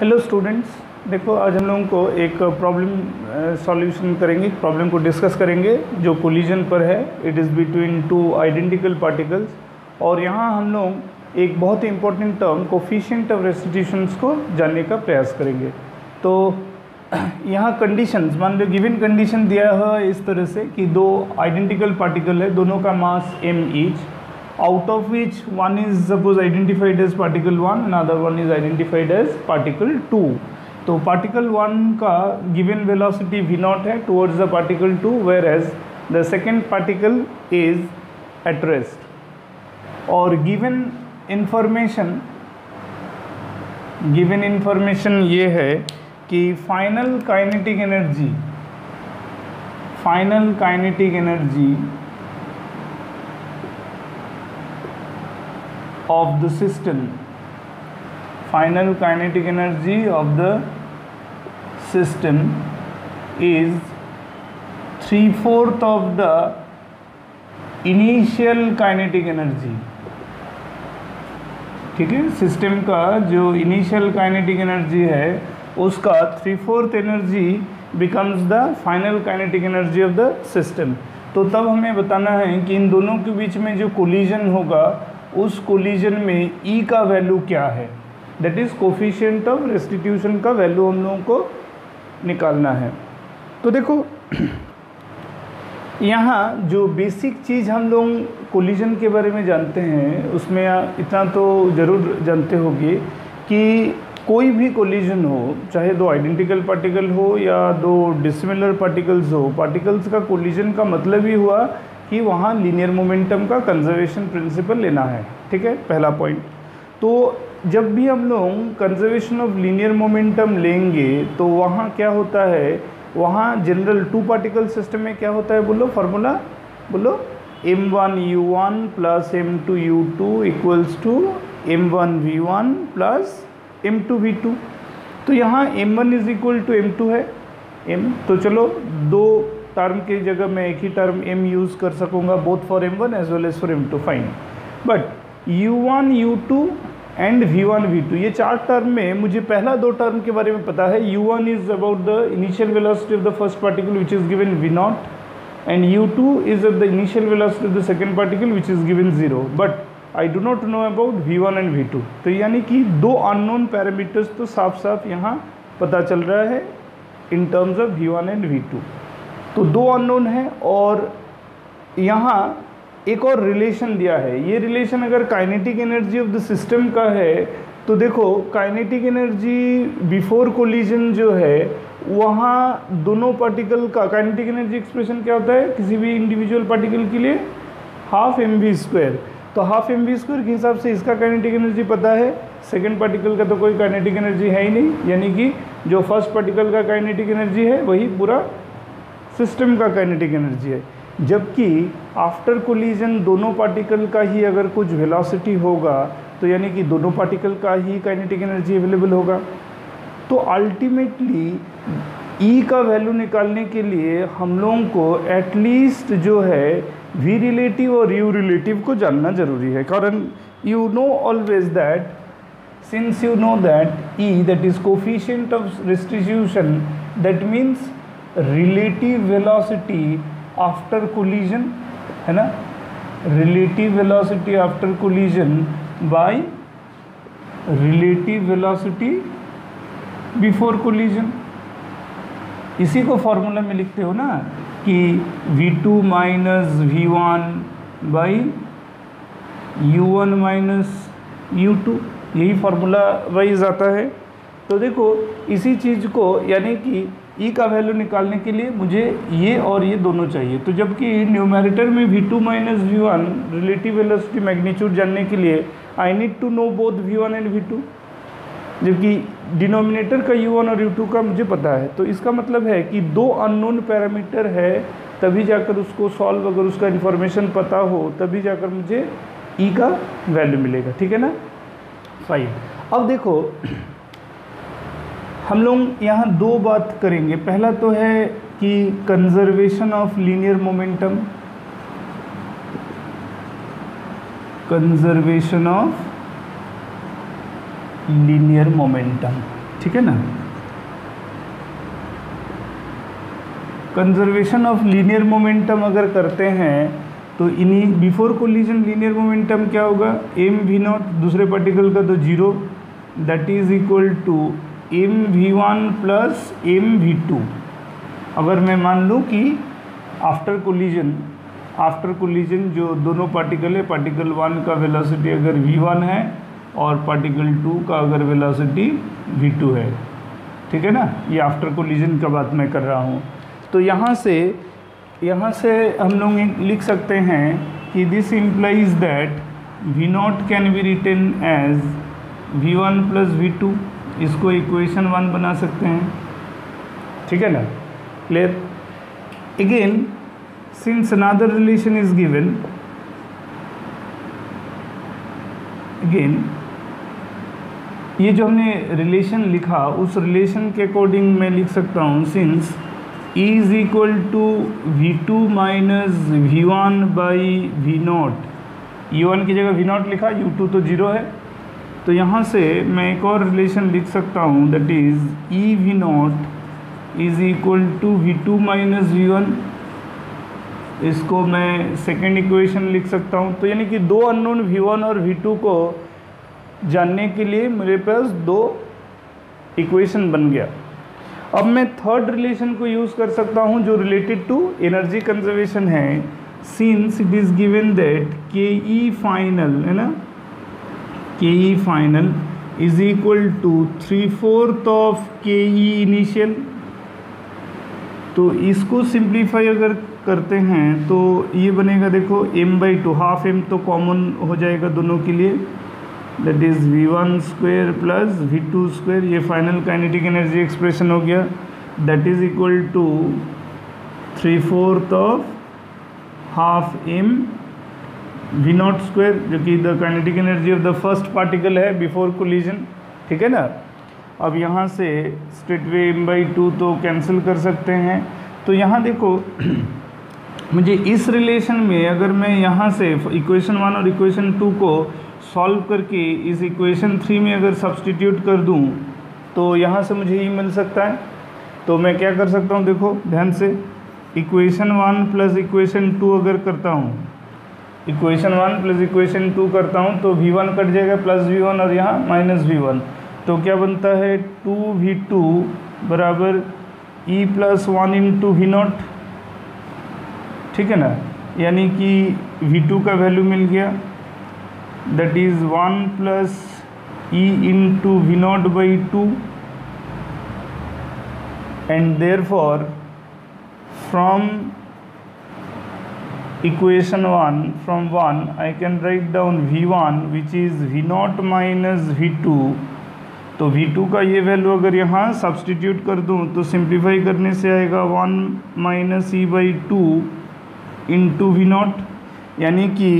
Hello students देखो, आज हम लोगों को एक प्रॉब्लम सॉल्यूशन करेंगे प्रॉब्लम को डिस्कस करेंगे, जो कोलिजन पर है. It is between two identical particles और यहाँ हम लोग एक बहुत ही important term coefficient of restitutions को जानने का प्रयास करेंगे. तो यहाँ कंडीशंस मान लो गिवन कंडीशन दिया है इस तरह से कि दो आइडेंटिकल पार्टिकल है, दोनों का mass M each out of which one is suppose identified as particle 1 another one is identified as particle 2 तो particle 1 का given velocity v naught है towards the particle 2 whereas the second particle is at rest और given information given information ये है कि final kinetic energy final kinetic energy of the system. Final kinetic energy of the system is three fourth of the initial kinetic energy. ठीक है? System का जो initial kinetic energy है, उसका three fourth energy becomes the final kinetic energy of the system तो तब हमें बताना है कि इन दोनों के बीच में जो कोलिजन होगा उस कोलिजन में ई का वैल्यू क्या है? That is coefficient of restitution का वैल्यू हम लोगों को निकालना है। तो देखो, यहाँ जो बेसिक चीज़ हम लोग कोलिजन के बारे में जानते हैं, उसमें इतना तो ज़रूर जानते होंगे कि कोई भी कोलिजन हो, चाहे दो आइडेंटिकल पार्टिकल हो या दो डिसमिलर पार्टिकल्स हो पार्टिकल्स का कोलिजन का मतलब ही हुआ कि वहाँ लीनियर मोमेंटम का कंजर्वेशन प्रिंसिपल लेना है, ठीक है? पहला पॉइंट तो जब भी हम लोग कंजर्वेशन ऑफ़ लीनियर मोमेंटम लेंगे तो वहाँ क्या होता है? वहाँ जनरल टू पार्टिकल सिस्टम में क्या होता है बोलो? फार्मूला बोलो? M one U one plus M two U two equals to M one V one plus M two V two तो यहाँ M one is equal to M two है. M तो चलो, दो टर्म की जगह मैं एक ही टर्म एम यूज़ कर सकूँगा both for M one as well as for M two fine but U one U two and V one V two ये चार टर्म में मुझे पहला दो टर्म के बारे में पता है। U one is about the initial velocity of the first particle which is given V naught and U two is the initial velocity of the second particle which is given zero but I do not know about V one and V two तो यानी कि दो unknown parameters तो साफ़ साफ़ यहाँ पता चल रहा है in terms of V one and V two तो दो अननोन है और यहाँ एक और रिलेशन दिया है। ये रिलेशन अगर kinetic energy of the system का है तो देखो काइनेटिक एनर्जी बिफोर कोलिजन जो है, वहाँ दोनों पार्टिकल का काइनेटिक एनर्जी एक्सप्रेशन क्या होता है? किसी भी इंडिविजुअल पार्टिकल के लिए हाफ़ एम वी स्क्वायर तो हाफ़ एम वी स्क्वायर के हिसाब से इसका काइनेटिक एनर्जी पता है। सेकेंड पार्टिकल का तो कोई काइनेटिक एनर्जी है ही नहीं। यानी कि जो फ़र्स्ट पार्टिकल का काइनेटिक एनर्जी है, वही पूरा सिस्टम का काइनेटिक एनर्जी है। जबकि आफ्टर कोलिजन दोनों पार्टिकल का ही अगर कुछ वेलोसिटी होगा तो यानी कि दोनों पार्टिकल का ही काइनेटिक एनर्जी अवेलेबल होगा। तो अल्टीमेटली ई का वैल्यू निकालने के लिए हम लोगों को एटलीस्ट जो है वी रिलेटिव और यू रिलेटिव को जानना ज़रूरी है। कारण you know always that since you know that E that is coefficient of restitution that means relative velocity after collision है ना? Relative velocity after collision by relative velocity before collision इसी को formula में लिखते हो ना कि v2 two minus V one by U one minus U two यही फार्मूला वाइज आता है। तो देखो, इसी चीज़ को यानी कि ई का वैल्यू निकालने के लिए मुझे ये और ये दोनों चाहिए। तो जबकि न्यूमेरेटर में V two minus V one relative velocity magnitude जानने के लिए I need to know both V one and V two जबकि डिनोमिनेटर का यू वन और यू टू का मुझे पता है। तो इसका मतलब है कि दो अननोन पैरामीटर है, तभी जाकर उसको सॉल्व अगर उसका इन्फॉर्मेशन पता हो, तभी जाकर मुझे ई e का वैल्यू मिलेगा। ठीक है ना? फाइव अब देखो हम लोग यहाँ दो बात करेंगे। पहला तो है कि conservation of linear momentum conservation of linear momentum ठीक है ना? कंजर्वेशन ऑफ़ लीनियर मोमेंटम अगर करते हैं तो इन्हीं बिफोर कोलिजन लीनियर मोमेंटम क्या होगा? एम वी नॉट, दूसरे पार्टिकल का तो zero that is equal to M V one plus M V two अगर मैं मान लूँ कि आफ्टर कोलिजन आफ्टर कोलिजन जो दोनों पार्टिकल है पार्टिकल वन का वेलोसिटी अगर वी वन है और पार्टिकल टू का अगर वेलोसिटी वी टू है। ठीक है ना? ये आफ्टर कोलिजन का बात मैं कर रहा हूँ। तो यहाँ से यहाँ से हम लोग लिख सकते हैं कि this implies that V naught can be written as V one plus V two इसको इक्वेशन वन बना सकते हैं। ठीक है ना? Clear again since another relation is given again ये जो हमने रिलेशन लिखा, उस रिलेशन के अकॉर्डिंग मैं लिख सकता हूँ since E is equal to V2 minus V one by V naught E one की जगह वी नॉट लिखा यू टू तो ज़ीरो है। तो यहाँ से मैं एक और रिलेशन लिख सकता हूँ that is E V naught is equal to V two minus V one इसको मैं सेकेंड इक्वेशन लिख सकता हूँ। तो यानी कि दो अननोन वी वन और वी टू को जानने के लिए मेरे पास दो इक्वेशन बन गया। अब मैं थर्ड रिलेशन को यूज़ कर सकता हूँ, जो रिलेटेड टू एनर्जी कंजर्वेशन है। Since it is given that K E final है ना? K E final is equal to three fourth of K E initial तो इसको सिंप्लीफाई अगर करते हैं तो ये बनेगा देखो M by two half M तो कॉमन हो जाएगा दोनों के लिए. That is V one square plus V two square ये फाइनल काइनेटिक एनर्जी एक्सप्रेशन हो गया. That is equal to three fourth of half M V naught square जो कि the kinetic energy of the first particle है before collision ठीक है ना? अब यहाँ से straightaway M by two तो कैंसिल कर सकते हैं। तो यहाँ देखो, मुझे इस रिलेशन में अगर मैं यहाँ से इक्वेशन वन और इक्वेशन टू को सॉल्व करके इस इक्वेशन थ्री में अगर सब्सटीट्यूट कर दूँ तो यहाँ से मुझे ये मिल सकता है। तो मैं क्या कर सकता हूँ, देखो, ध्यान से equation one plus equation two अगर करता हूँ equation one plus equation two करता हूँ तो वी वन कट जाएगा प्लस वी वन और यहाँ माइनस वी वन। तो क्या बनता है? टू वी टू बराबर E plus one into V naught. ठीक है ना? यानी कि वी टू का वैल्यू मिल गया। That is 1 plus E into V naught by 2 and for from equation 1 from 1 I can write down V1 which is V naught minus V2 तो V2 का ये वैल्यू अगर यहाँ सब्सटीट्यूट कर दूँ तो सिंप्लीफाई करने से आएगा one minus E by two into V naught यानी कि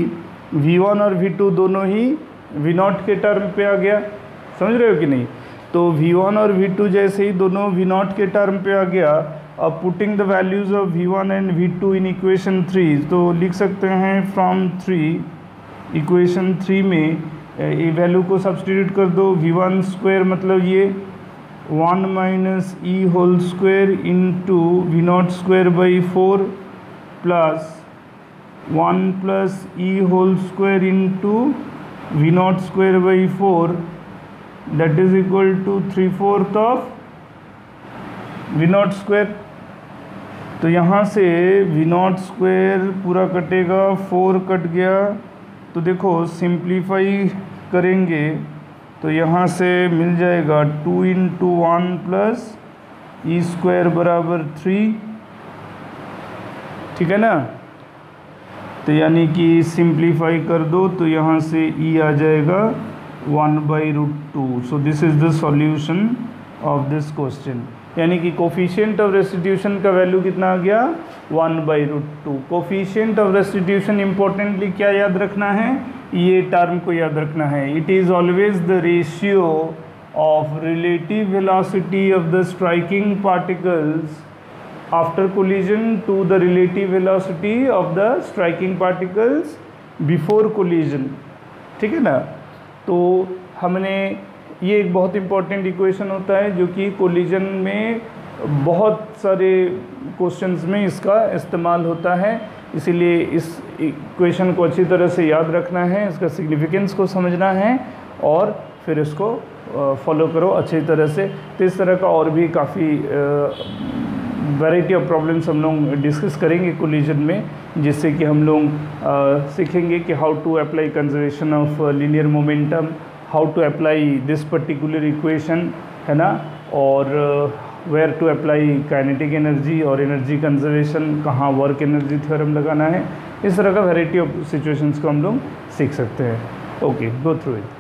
वी वन और वी टू दोनों ही वी नॉट के टर्म पे आ गया। समझ रहे हो कि नहीं? तो वी वन और वी टू जैसे ही दोनों वी नॉट के टर्म पे आ गया अब putting the values of v one and v two in equation three तो लिख सकते हैं फ्रॉम थ्री इक्वेशन थ्री में ये वैल्यू को सब्सटीट्यूट कर दो वी वन स्क्वेयर मतलब ये one minus e whole square into v naught square by four plus one plus e whole square into v naught square by four that is equal to three fourth of v naught square तो यहाँ से we naught square पूरा कटेगा four cut गया। तो देखो simplify करेंगे तो यहाँ से मिल जाएगा two into one plus e square बराबर थ्री ठीक है ना? तो यानी कि सिंप्लीफाई कर दो तो यहाँ से ई e आ जाएगा one by root two so this is the solution of this question यानी कि कोफिशियंट ऑफ़ रेस्टिट्यूशन का वैल्यू कितना आ गया? One by root two coefficient of restitution importantly क्या याद रखना है? ये टर्म को याद रखना है। It is always the ratio of relative velocity of the striking particles after collision to the relative velocity of the striking particles before collision ठीक है ना? तो हमने ये एक बहुत इंपॉर्टेंट इक्वेशन होता है, जो कि कोलिजन में बहुत सारे क्वेश्चंस में इसका इस्तेमाल होता है। इसीलिए इस इक्वेशन को अच्छी तरह से याद रखना है, इसका सिग्निफिकेंस को समझना है और फिर इसको फॉलो करो अच्छी तरह से। तो इस तरह का और भी काफ़ी वैरायटी ऑफ़ प्रॉब्लम्स हम लोग डिस्कस करेंगे कोलिजन में, जिससे कि हम लोग सीखेंगे कि how to apply conservation of linear momentum how to apply this particular equation है ना? और where to apply kinetic energy और एनर्जी कंजर्वेशन कहाँ वर्क एनर्जी थ्योरम लगाना है, इस तरह का वेराइटी ऑफ़ सिचुएशंस को हम लोग सीख सकते हैं। Okay go through it